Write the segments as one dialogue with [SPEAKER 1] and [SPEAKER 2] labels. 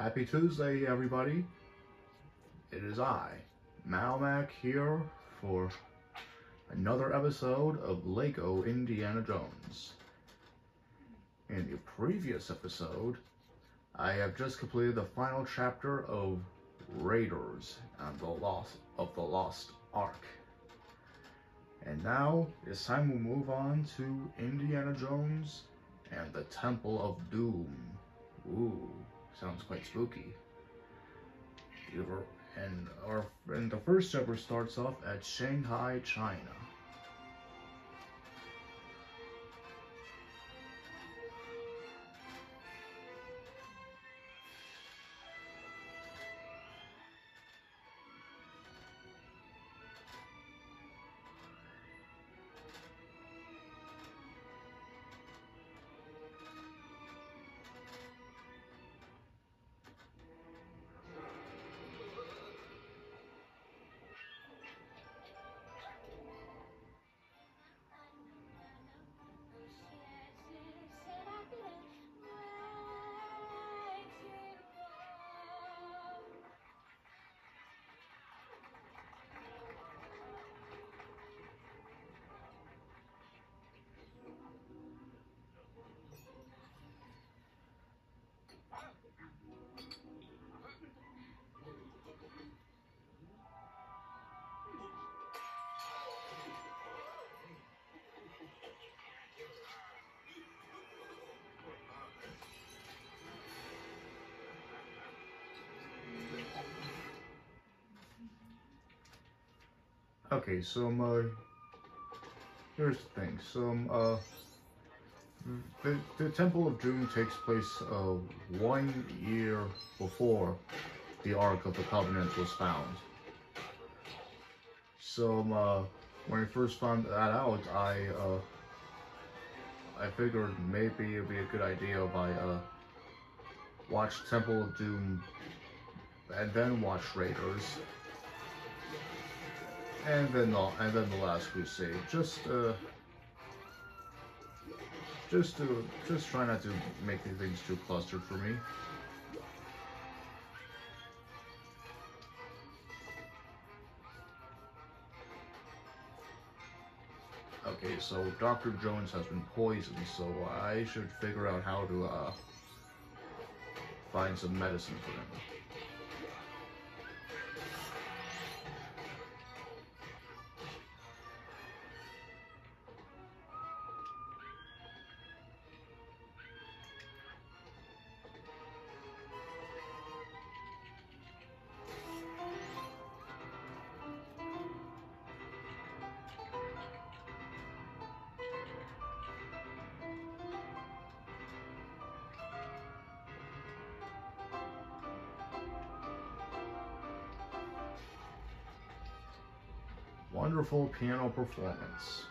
[SPEAKER 1] Happy Tuesday, everybody. It is I, Malmac, here for another episode of Lego Indiana Jones. In the previous episode, I have just completed the final chapter of Raiders and the Lost of the Lost Ark. And now it's time we move on to Indiana Jones and the Temple of Doom. Ooh, sounds quite spooky. And our and the first chapter starts off at Shanghai, China. Okay, so my here's the thing. So um, uh, the the Temple of Doom takes place uh one year before the Ark of the Covenant was found. So um, uh, when I first found that out, I uh I figured maybe it'd be a good idea if I uh watch Temple of Doom and then watch Raiders and then the and then the Last Crusade. Just uh, just to just try not to make things too clustered for me. Okay, so Dr. Jones has been poisoned, so I should figure out how to uh, find some medicine for him. Wonderful piano performance.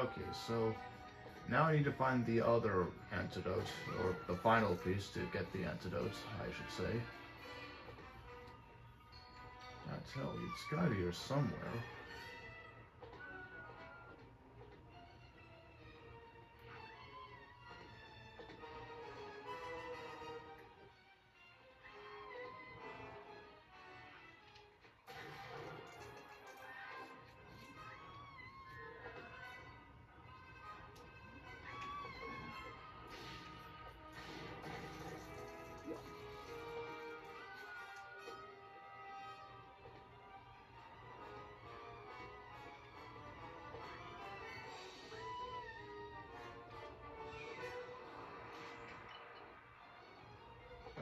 [SPEAKER 1] Okay, so now I need to find the other antidote, or the final piece to get the antidote, I should say. I tell you, it's gotta be here somewhere.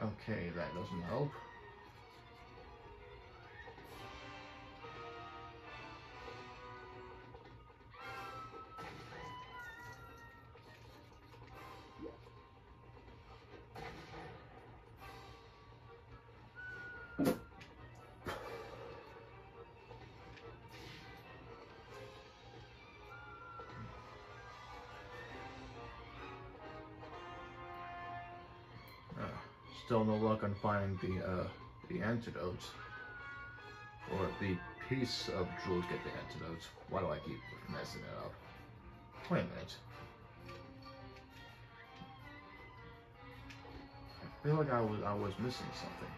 [SPEAKER 1] Okay, that doesn't help. Still no luck on finding the uh, the antidotes. Or the piece of jewels get the antidotes. Why do I keep messing it up? Wait a minute. I feel like I was I was missing something.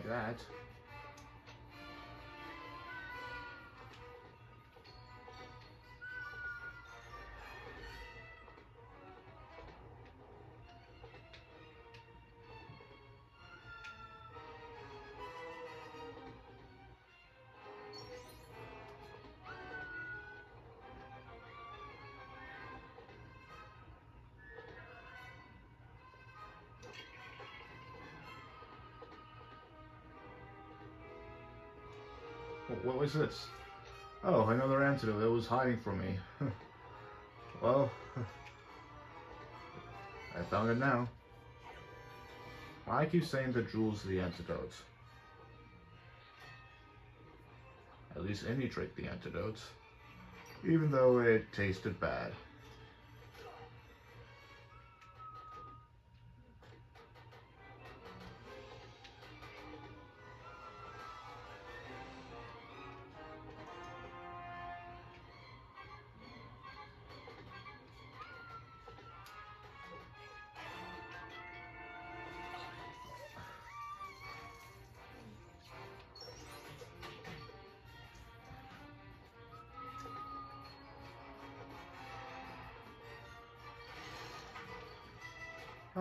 [SPEAKER 1] Like that. What was this? Oh, another antidote that was hiding from me. well, I found it now. I keep saying the jewels the antidotes. At least Indy drank the antidotes. Even though it tasted bad.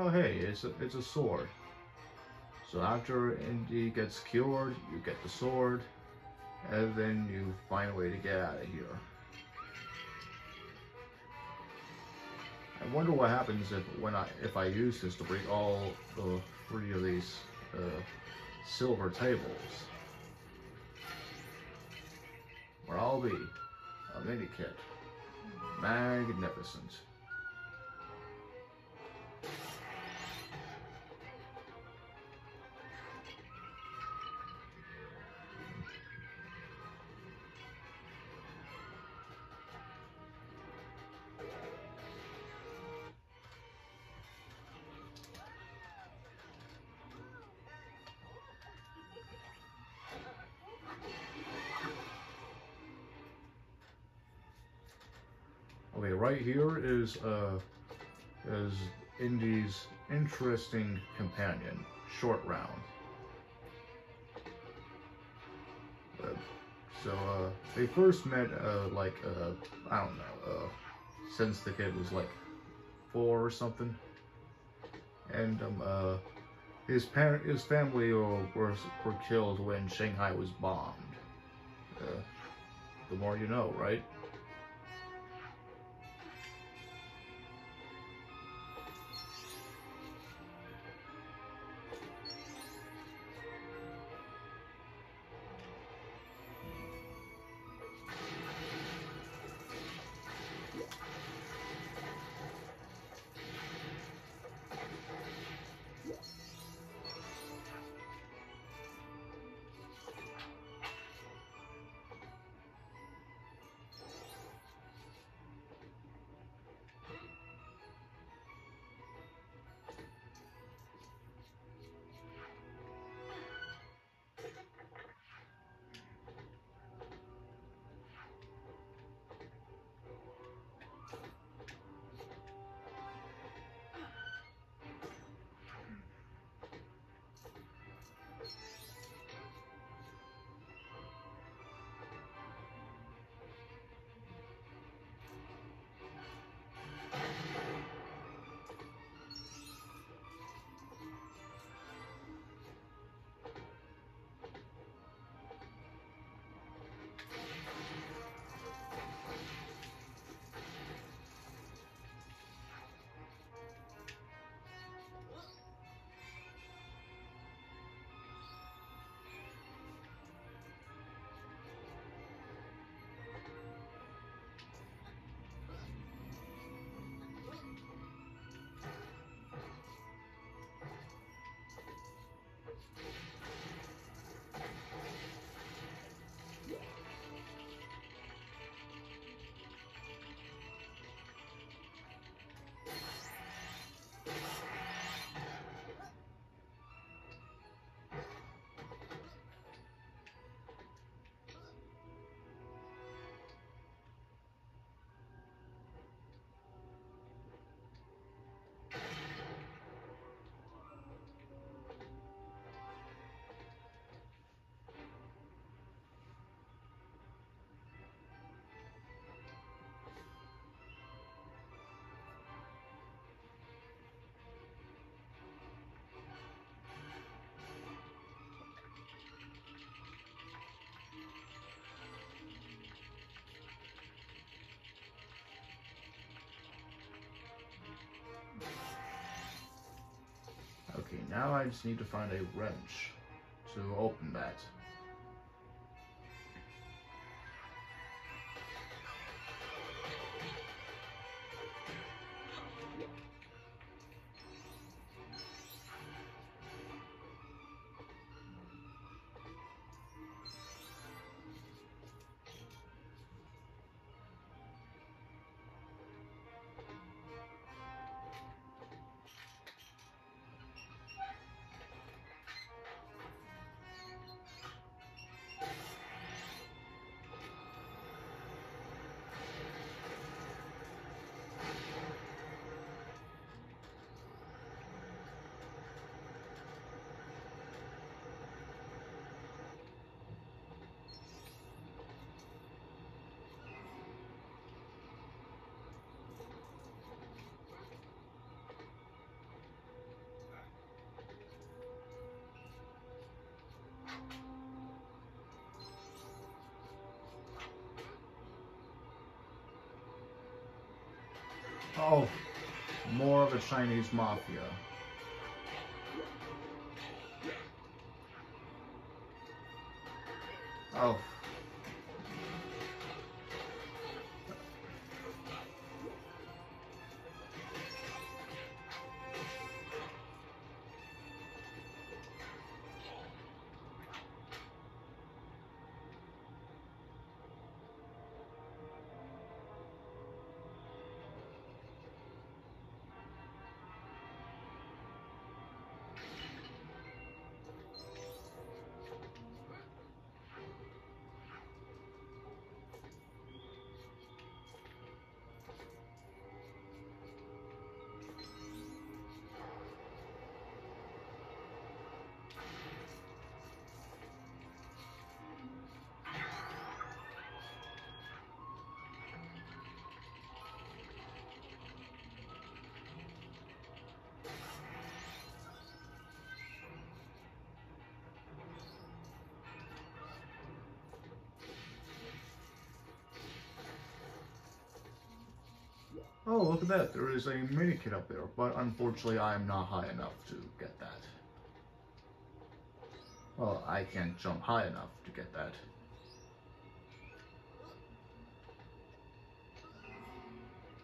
[SPEAKER 1] Oh hey, it's a, it's a sword. So after Indy gets cured, you get the sword, and then you find a way to get out of here. I wonder what happens if when I if I use this to break all the three of these uh, silver tables. Where I'll be a mini kit, magnificent. Right here is uh is Indy's interesting companion, Short Round. Uh, so uh, they first met uh, like uh, I don't know uh, since the kid was like four or something, and um uh his parent his family were were, were killed when Shanghai was bombed. Uh, the more you know, right? Now I just need to find a wrench to open that. Oh, more of a Chinese mafia. Oh. Oh, look at that. There is a mini kit up there, but unfortunately I am not high enough to get that. Well, I can't jump high enough to get that.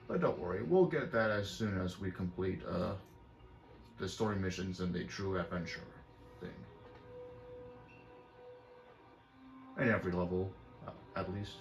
[SPEAKER 1] But don't worry, we'll get that as soon as we complete uh, the story missions and the true adventure thing. In every level, uh, at least.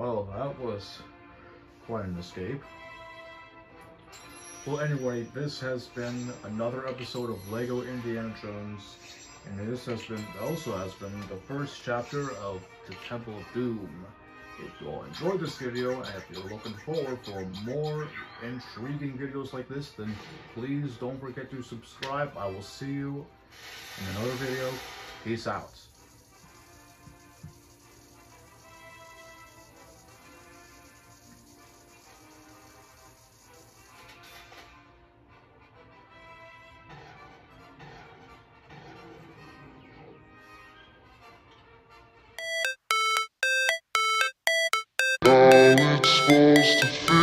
[SPEAKER 1] Well, that was quite an escape. Well, anyway, this has been another episode of LEGO Indiana Jones, and this has been also has been the first chapter of the Temple of Doom. If you all enjoyed this video, and if you're looking forward for more intriguing videos like this, then please don't forget to subscribe. I will see you in another video. Peace out. Podcast.